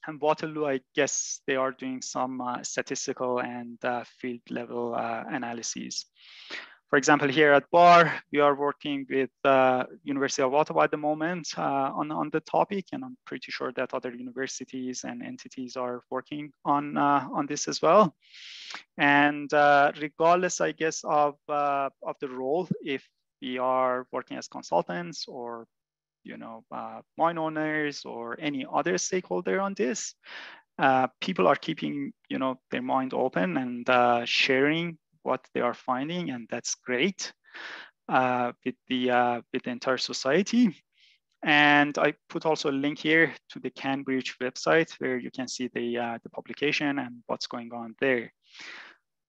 and Waterloo, I guess they are doing some uh, statistical and uh, field level uh, analyses. For example, here at Barr, we are working with uh, University of Ottawa at the moment uh, on, on the topic, and I'm pretty sure that other universities and entities are working on, uh, on this as well. And regardless, I guess, of, of the role, if we are working as consultants or you know, uh, mine owners or any other stakeholder on this. Uh, people are keeping, you know, their mind open and uh, sharing what they are finding, and that's great uh, with the uh, with the entire society. And I put also a link here to the CANBREACH website where you can see the, uh, the publication and what's going on there.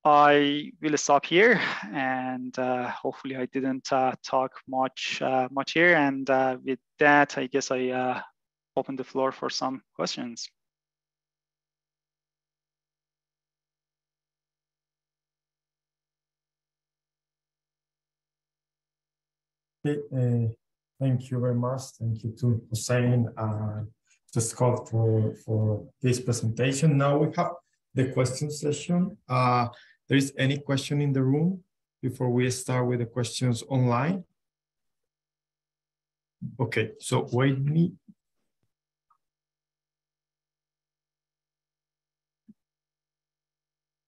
I will stop here and uh, hopefully I didn't uh, talk much uh, much here. And uh, with that, I guess I uh, open the floor for some questions. Okay, Thank you very much. Thank you to Hossein, uh, to Scott for, for this presentation. Now we have the question session. There is any question in the room before we start with the questions online? Okay, so wait me.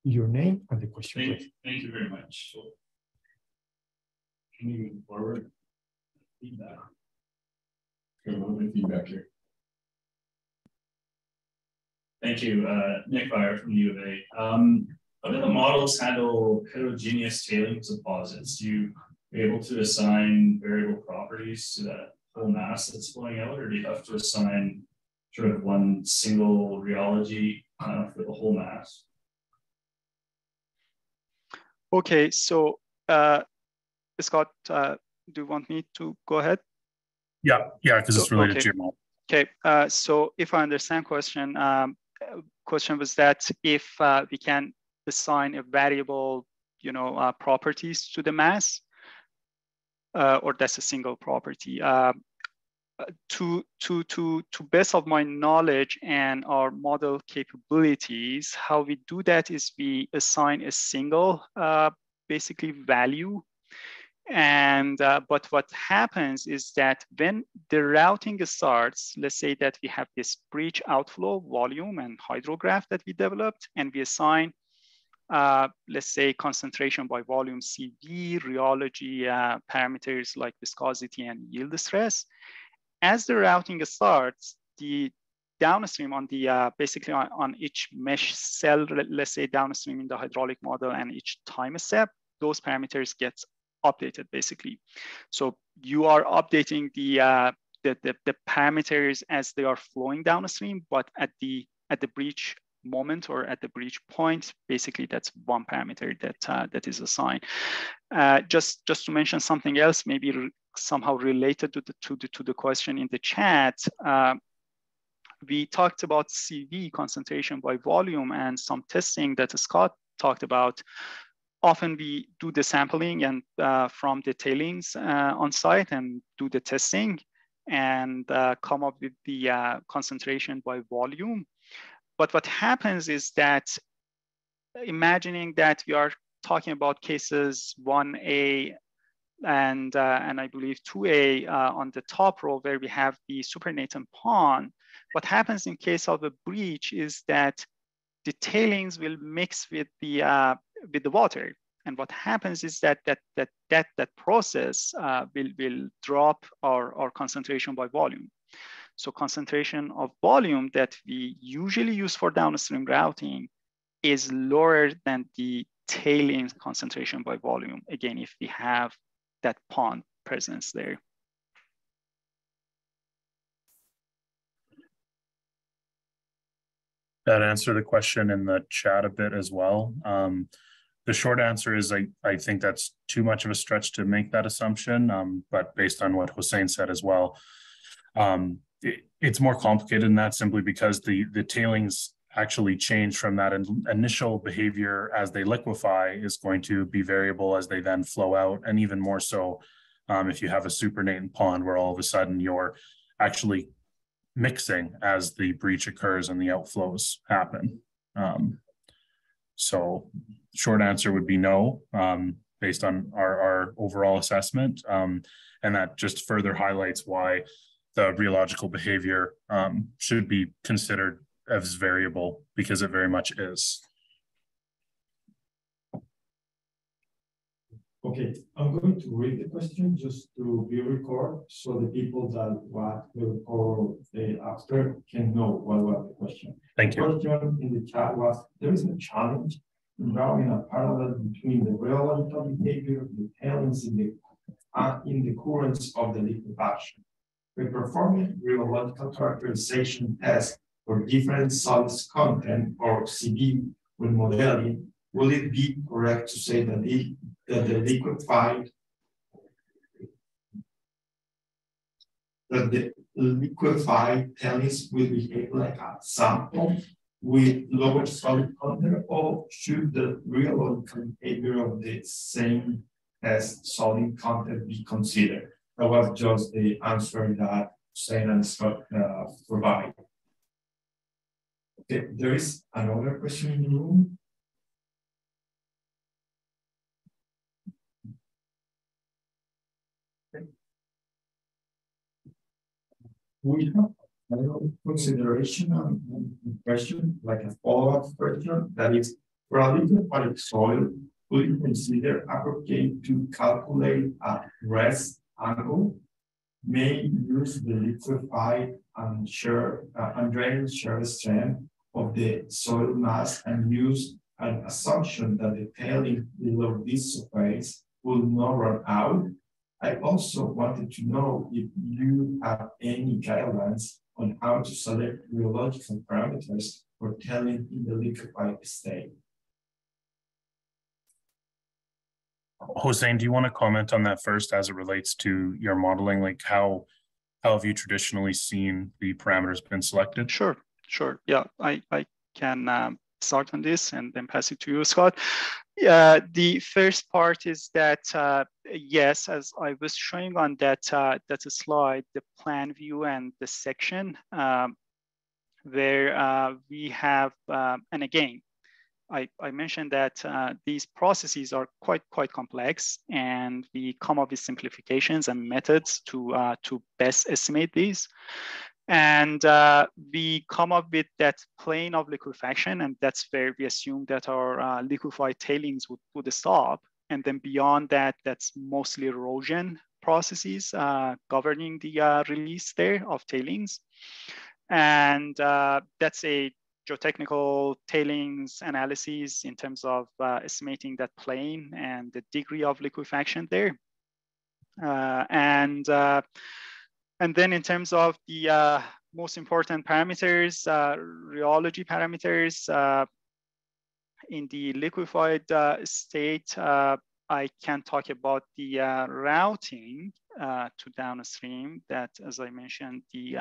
Your name and the question. Thank, thank you very much. Can you move forward? feedback. Got a little bit of feedback here. Thank you, uh, Nick Byer from U of A. Um, how do the models handle heterogeneous tailings deposits? Do you able to assign variable properties to that whole mass that's flowing out, or do you have to assign sort of one single rheology uh, for the whole mass? Okay, so uh, Scott, uh, do you want me to go ahead? Yeah, yeah, because it's related okay. to your model. Okay, uh, so if I understand question, um, question was that if uh, we can assign a variable, you know, uh, properties to the mass, uh, or that's a single property. Uh, to to to to best of my knowledge and our model capabilities, how we do that is we assign a single uh, basically value and uh, but what happens is that when the routing starts, let's say that we have this breach outflow volume and hydrograph that we developed, and we assign, uh, let's say, concentration by volume CV, rheology uh, parameters like viscosity and yield stress. As the routing starts, the downstream on the uh, basically on, on each mesh cell, let's say downstream in the hydraulic model and each time step, those parameters get updated basically. So you are updating the, uh, the, the, the, parameters as they are flowing downstream, but at the, at the breach moment or at the breach point, basically that's one parameter that, uh, that is assigned. Uh, just, just to mention something else, maybe somehow related to the, to, the, to the question in the chat, uh, we talked about CV concentration by volume and some testing that Scott talked about often we do the sampling and uh, from the tailings uh, on site and do the testing and uh, come up with the concentration by volume. But what happens is that imagining that we are talking about cases 1A and, uh, and I believe 2A uh, on the top row where we have the supernatant pond, what happens in case of a breach is that the tailings will mix with the uh, with the water. And what happens is that that that that that process uh, will will drop our, our concentration by volume. So concentration of volume that we usually use for downstream routing is lower than the tailings concentration by volume. Again, if we have that pond presence there. that answer the question in the chat a bit as well. Um, the short answer is I, I think that's too much of a stretch to make that assumption, um, but based on what Hossein said as well, um, it, it's more complicated than that simply because the, the tailings actually change from that in, initial behavior as they liquefy is going to be variable as they then flow out, and even more so um, if you have a supernatant pond where all of a sudden you're actually mixing as the breach occurs and the outflows happen. Um, so short answer would be no, um, based on our, our overall assessment. Um, and that just further highlights why the rheological behavior um, should be considered as variable because it very much is. Okay, I'm going to read the question just to be recorded so the people that watch the record after can know what was the question. Thank you. The question in the chat was, there is a challenge in drawing a parallel between the rheological behavior of the tailings in the, uh, in the currents of the liquefaction. By performing rheological characterization tests for different solids content or CV when modeling, will it be correct to say that the, that the liquefied that the liquefied tailings will behave like a sample with lower solid content, or should the real behavior of the same as solid content be considered? That was just the answer that Hossein and Scott uh, provide. Okay, there is another question in the room. We have a consideration on, on question, like a follow-up question, that is, for a liquefied soil, would you consider appropriate to calculate a rest angle? May use the liquefied and share uh, and drain shear strength of the soil mass and use an assumption that the tailing below this surface will not run out. I also wanted to know if you have any guidelines on how to select rheological parameters for tailing in the liquefied state. Hossein, do you want to comment on that first as it relates to your modeling? Like how how have you traditionally seen the parameters been selected? Sure. Sure. Yeah, I, I can um, start on this and then pass it to you, Scott. Uh, the first part is that, uh, yes, as I was showing on that, uh, that slide, the plan view and the section um, where uh, we have, um, and again, I, I mentioned that uh, these processes are quite, quite complex and we come up with simplifications and methods to, uh, to best estimate these. And uh, we come up with that plane of liquefaction, and that's where we assume that our uh, liquefied tailings would, would stop. And then beyond that, that's mostly erosion processes uh, governing the uh, release there of tailings. And uh, that's a geotechnical tailings analyses in terms of uh, estimating that plane and the degree of liquefaction there. and and then in terms of the uh, most important parameters, uh, rheology parameters, uh, in the liquefied uh, state, uh, I can talk about the uh, routing to downstream that, as I mentioned, the,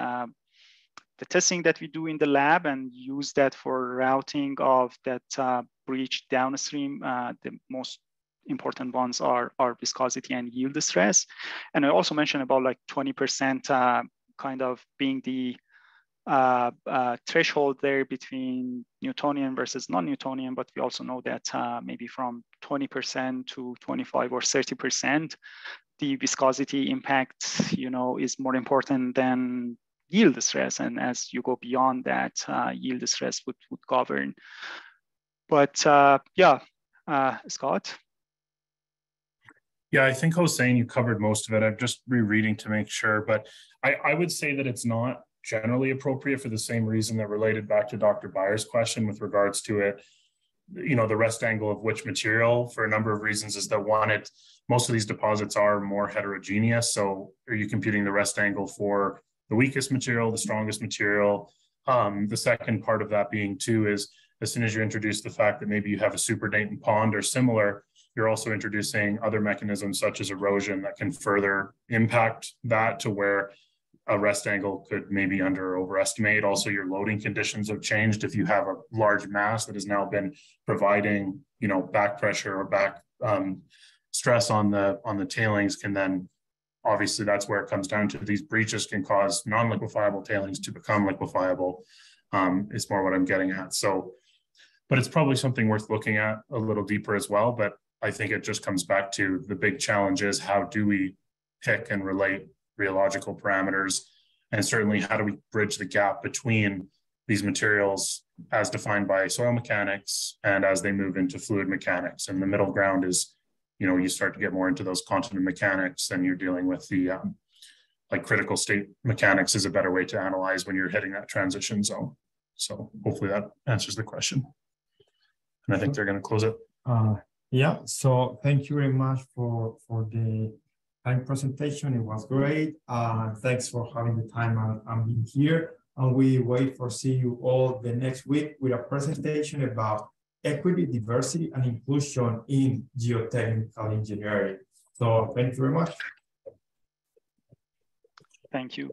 the testing that we do in the lab and use that for routing of that breach downstream, the most important ones are, are viscosity and yield stress. And I also mentioned about like 20% uh, kind of being the uh, uh, threshold there between Newtonian versus non-Newtonian, but we also know that uh, maybe from 20% to 25 or 30%, the viscosity impact, you know, is more important than yield stress. And as you go beyond that, uh, yield stress would, would govern. But uh, yeah, Scott? Yeah, I think Hossein you covered most of it. I'm just rereading to make sure, but I, I would say that it's not generally appropriate for the same reason that related back to Dr. Byers' question with regards to it. You know, the rest angle of which material for a number of reasons is that one, it most of these deposits are more heterogeneous. So are you computing the rest angle for the weakest material, the strongest material? Um, the second part of that being too is as soon as you introduce the fact that maybe you have a supernatant pond or similar, you're also introducing other mechanisms such as erosion that can further impact that to where a rest angle could maybe under or overestimate. Also, your loading conditions have changed. If you have a large mass that has now been providing, you know, back pressure or back um, stress on the on the tailings, can then obviously that's where it comes down to. These breaches can cause non-liquefiable tailings to become liquefiable. Um, is more what I'm getting at. So, but it's probably something worth looking at a little deeper as well. But I think it just comes back to the big challenge is how do we pick and relate rheological parameters? And certainly, how do we bridge the gap between these materials as defined by soil mechanics and as they move into fluid mechanics? And the middle ground is, you know, you start to get more into those quantum mechanics, and you're dealing with the um, like critical state mechanics is a better way to analyze when you're hitting that transition zone. So hopefully that answers the question. And I think they're going to close it. Uh, yeah, so thank you very much for, for the time presentation. It was great. Uh, thanks for having the time and, and being here. And we wait for see you all the next week with a presentation about equity, diversity, and inclusion in geotechnical engineering. So thank you very much. Thank you.